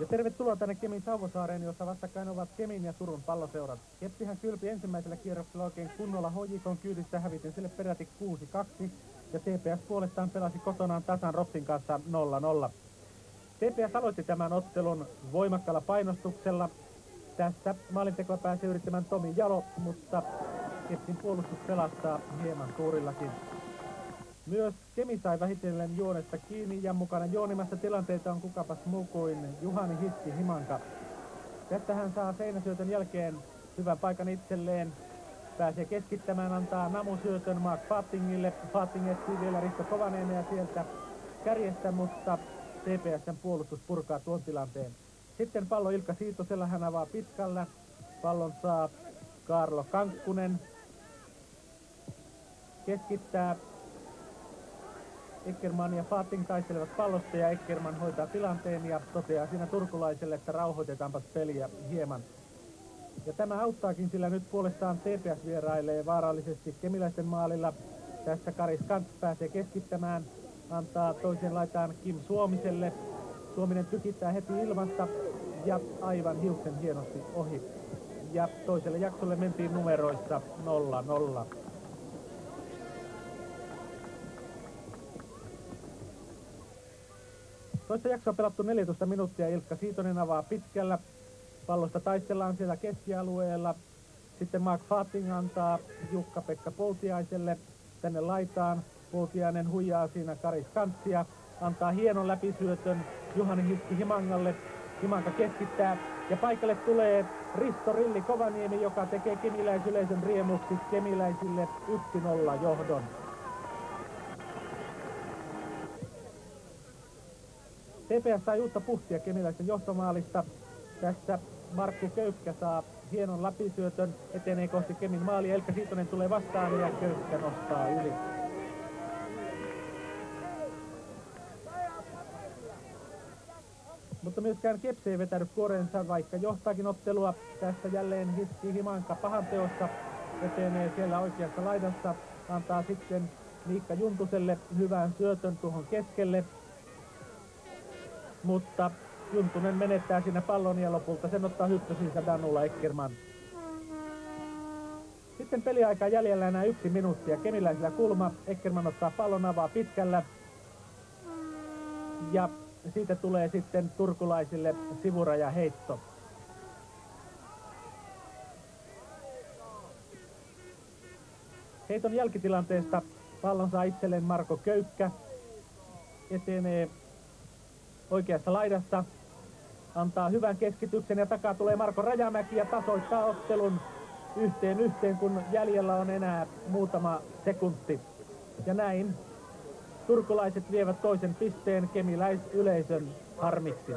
Ja tervetuloa tänne Kemin Sauvosaareen, jossa vastakkain ovat Kemin ja Turun palloseurat. Keppihän kylpi ensimmäisellä kierroksella oikein kunnolla hojikon kyydissä häviten sille peräti 6-2. Ja TPS puolestaan pelasi kotonaan tasan Ropsin kanssa 0-0. TPS aloitti tämän ottelun voimakkaalla painostuksella. Tässä maalintekoa pääsi yrittämään Tomi Jalo, mutta Kepsin puolustus pelastaa hieman suurillakin. Myös Kemi sai vähitellen juonesta kiinni ja mukana juonimassa tilanteita on kukapas muu kuin Juhani Hiski Himanka. Tästä hän saa seinäsyötön jälkeen hyvän paikan itselleen. Pääsee keskittämään, antaa namusyötön Mark Fattingille. Fatting etsii vielä Risto Kovaneemea sieltä kärjestä, mutta TPSn puolustus purkaa tuon tilanteen. Sitten pallo Ilkka Siitosella, hän avaa pitkällä. Pallon saa Karlo Kankkunen. Keskittää Eckerman ja Fatting taistelevat pallosta ja Eckerman hoitaa tilanteen ja toteaa siinä turkulaiselle, että rauhoitetaanpas peliä hieman. Ja tämä auttaakin, sillä nyt puolestaan TPS vierailee vaarallisesti kemiläisten maalilla. Tässä Karis Kant pääsee keskittämään, antaa toisen laitaan Kim Suomiselle. Suominen tykittää heti ilmasta ja aivan hiuksen hienosti ohi. Ja toiselle jaksolle mentiin numeroissa 0-0. Toista jaksoa pelattu 14 minuuttia. Ilkka Siitonen avaa pitkällä. Pallosta taistellaan siellä keskialueella. Sitten Mark Fatting antaa Jukka-Pekka Poutiaiselle tänne laitaan. Poutiainen huijaa siinä Karis Kantsia. Antaa hienon läpisyötön Juhani Hiski Himangalle. Himanka keskittää ja paikalle tulee Risto Rilli Kovaniemi, joka tekee kemiläisyleisön riemuksi kemiläisille 1-0 johdon. TPS sai uutta puhtia kemiläisten johtomaalista. Tässä Markku Köykkä saa hienon läpisyötön, etenee kohti Kemin maali. Elkä Siitonen tulee vastaan ja Köykkä nostaa yli. Mutta myöskään Kepsi ei vetänyt kuorensa, vaikka johtaakin ottelua. Tässä jälleen Hiski Himanka pahanteossa etenee siellä oikeassa laidassa. Antaa sitten Miikka Juntuselle hyvän syötön tuohon keskelle mutta Juntunen menettää siinä pallon ja lopulta sen ottaa hyppysinsä Danulla Eckerman. Sitten peliaika jäljellä enää yksi minuuttia. Kemiläisillä kulma. Eckerman ottaa pallon avaa pitkällä. Ja siitä tulee sitten turkulaisille sivuraja heitto. Heiton jälkitilanteesta pallon saa itselleen Marko Köykkä. Etenee oikeassa laidassa. Antaa hyvän keskityksen ja takaa tulee Marko Rajamäki ja tasoittaa ottelun yhteen yhteen, kun jäljellä on enää muutama sekunti. Ja näin turkulaiset vievät toisen pisteen kemiläisyleisön harmiksi.